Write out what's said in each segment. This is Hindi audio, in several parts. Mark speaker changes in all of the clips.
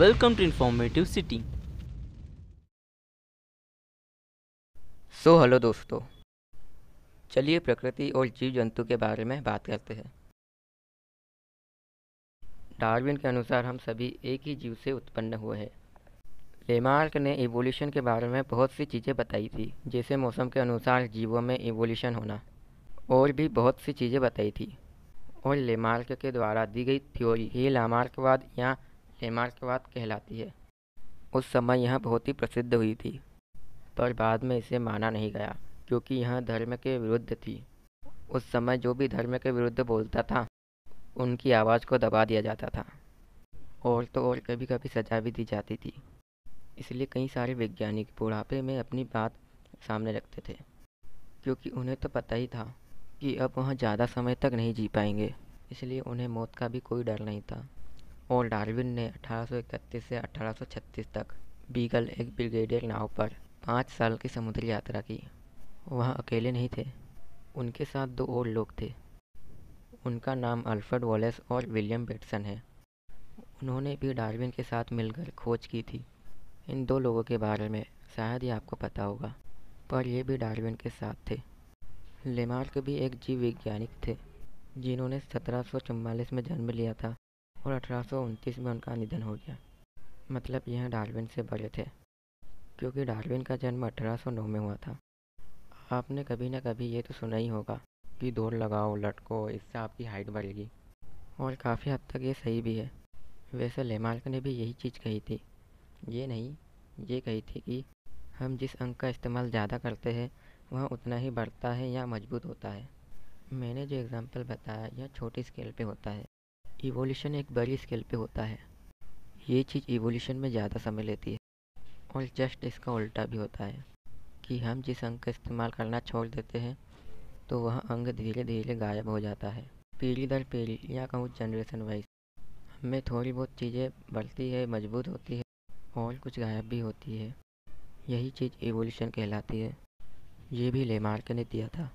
Speaker 1: Welcome to Informative City.
Speaker 2: So hello दोस्तों। चलिए प्रकृति और जीव जंतु के बारे में बात करते हैं। डार्विन के अनुसार हम सभी एक ही जीव से उत्पन्न हुए हैं। लेमार्क ने इवोल्यूशन के बारे में बहुत सी चीज़ें बताई थी, जैसे मौसम के अनुसार जीवों में इवोल्यूशन होना, और भी बहुत सी चीज़ें बताई थी। और लेमार्क के द्वारा दी गई थ्योरी ये लामार्कवाद या लेमार्कवाद कहलाती है। उस समय यह बहुत ही प्रसिद्ध हुई थी, पर बाद में इसे माना नहीं गया, क्योंकि यह धर्म के विरुद्ध थी। उस समय जो भी धर्म के विरुद्ध बोलता था, उनकी आवाज़ को दबा दिया जाता था, और तो और कभी कभी सजा भी दी जाती थी। इसलिए कई सारे वैज्ञानिक बुढ़ापे में अपनी बात सामने रखते थे, क्योंकि उन्हें तो पता ही था कि अब वह ज़्यादा समय तक नहीं जी पाएँगे, इसलिए उन्हें मौत का भी कोई डर नहीं था। और डार्विन ने 1831 से 1836 तक बीगल एक ब्रिगेडियर नाव पर पाँच साल की समुद्री यात्रा की। वह अकेले नहीं थे। उनके साथ दो और लोग थे। उनका नाम अल्फ्रेड वॉलेस और विलियम बेटसन है। उन्होंने भी डार्विन के साथ मिलकर खोज की थी। इन दो लोगों के बारे में शायद ही आपको पता होगा, पर ये भी डार्विन के साथ थे। लेमार्क भी एक जीव वैज्ञानिक थे, जिन्होंने सत्रह में जन्म लिया था। और अठारह में उनका निधन हो गया। मतलब यह डार्विन से बड़े थे, क्योंकि डार्विन का जन्म 1809 में हुआ था। आपने कभी ना कभी ये तो सुना ही होगा कि दौड़ लगाओ, लटको, इससे आपकी हाइट बढ़ेगी। और काफ़ी हद तक ये सही भी है। वैसे लेमार्क ने भी यही चीज़ कही थी। ये नहीं, ये कही थी कि हम जिस अंक का इस्तेमाल ज़्यादा करते हैं, वह उतना ही बढ़ता है या मज़बूत होता है। मैंने जो एग्ज़ाम्पल बताया, यह छोटी स्केल पे होता है। इवोल्यूशन एक बड़ी स्केल पे होता है। ये चीज़ इवोल्यूशन में ज़्यादा समय लेती है। और जस्ट इसका उल्टा भी होता है कि हम जिस अंग का इस्तेमाल करना छोड़ देते हैं तो वह अंग धीरे धीरे गायब हो जाता है। पीढ़ी दर पीढ़ी या कहूँ जनरेशन वाइज हमें थोड़ी बहुत चीज़ें बढ़ती है, मज़बूत होती है और कुछ गायब भी होती है। यही चीज़ एवोल्यूशन कहलाती है। ये भी लेमार्क ने दिया था।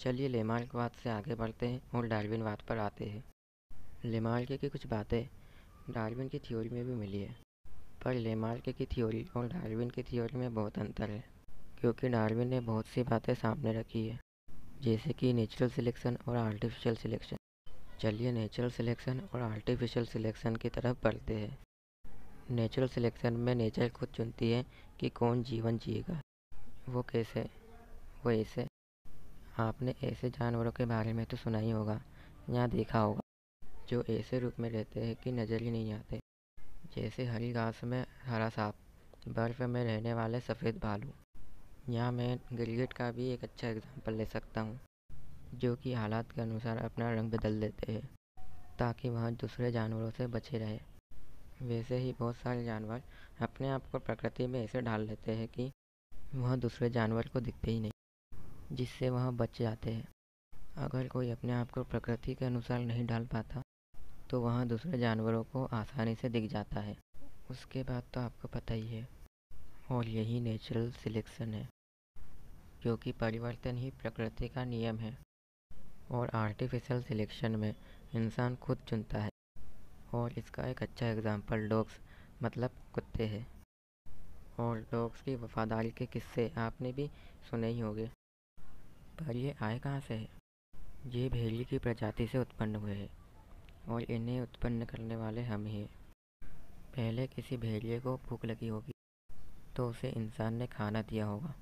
Speaker 2: चलिए लेमार्कवाद से आगे बढ़ते हैं और डार्विनवाद पर आते हैं। लेमार्क की कुछ बातें डार्विन की थ्योरी में भी मिली है, पर लेमार्क की थ्योरी और डार्विन की थ्योरी में बहुत अंतर है, क्योंकि डार्विन ने बहुत सी बातें सामने रखी है, जैसे कि नेचुरल सिलेक्शन और आर्टिफिशियल सिलेक्शन चलिए नेचुरल सिलेक्शन और आर्टिफिशियल सिलेक्शन की तरफ़ बढ़ते हैं। नेचुरल सिलेक्शन में नेचर खुद चुनती है कि कौन जीवन जिएगा। वो कैसे? वो ऐसे। आपने ऐसे जानवरों के बारे में तो सुना ही होगा, या देखा होगा। जो ऐसे रूप में रहते हैं कि नज़र ही नहीं आते। जैसे हरी घास में हरा सांप, बर्फ़ में रहने वाले सफ़ेद भालू। यहाँ मैं गिलगिट का भी एक अच्छा एग्जांपल ले सकता हूँ, जो कि हालात के अनुसार अपना रंग बदल देते हैं, ताकि वह दूसरे जानवरों से बचे रहे। वैसे ही बहुत सारे जानवर अपने आप को प्रकृति में ऐसे ढाल लेते हैं कि वह दूसरे जानवर को दिखते ही नहीं, जिससे वह बच जाते हैं। अगर कोई अपने आप को प्रकृति के अनुसार नहीं डाल पाता तो वहाँ दूसरे जानवरों को आसानी से दिख जाता है। उसके बाद तो आपको पता ही है, और यही नेचुरल सिलेक्शन है क्योंकि परिवर्तन ही प्रकृति का नियम है, और आर्टिफिशियल सिलेक्शन में इंसान खुद चुनता है, और इसका एक अच्छा एग्जांपल डॉग्स मतलब कुत्ते हैं। और डॉग्स की वफादारी के किस्से आपने भी सुने ही होंगे। पर ये आए कहाँ से है? ये भेड़िए की प्रजाति से उत्पन्न हुए हैं। और इन्हें उत्पन्न करने वाले हम ही। पहले किसी भेड़िए को भूख लगी होगी तो उसे इंसान ने खाना दिया होगा।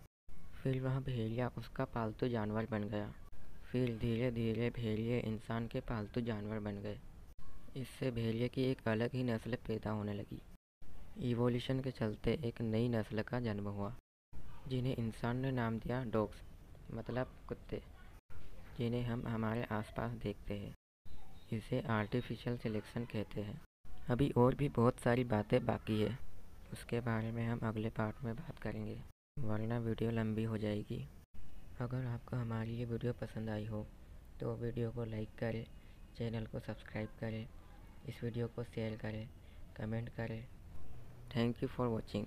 Speaker 2: फिर वह भेड़िया उसका पालतू जानवर बन गया। फिर धीरे धीरे भेड़िए इंसान के पालतू जानवर बन गए। इससे भेड़िए की एक अलग ही नस्ल पैदा होने लगी। इवोल्यूशन के चलते एक नई नस्ल का जन्म हुआ, जिन्हें इंसान ने नाम दिया डॉग्स मतलब कुत्ते, जिन्हें हम हमारे आसपास देखते हैं। इसे आर्टिफिशियल सिलेक्शन कहते हैं। अभी और भी बहुत सारी बातें बाकी है। उसके बारे में हम अगले पार्ट में बात करेंगे, वरना वीडियो लंबी हो जाएगी। अगर आपको हमारी ये वीडियो पसंद आई हो तो वीडियो को लाइक करें चैनल को सब्सक्राइब करें, इस वीडियो को शेयर करें कमेंट करें। Thank you for watching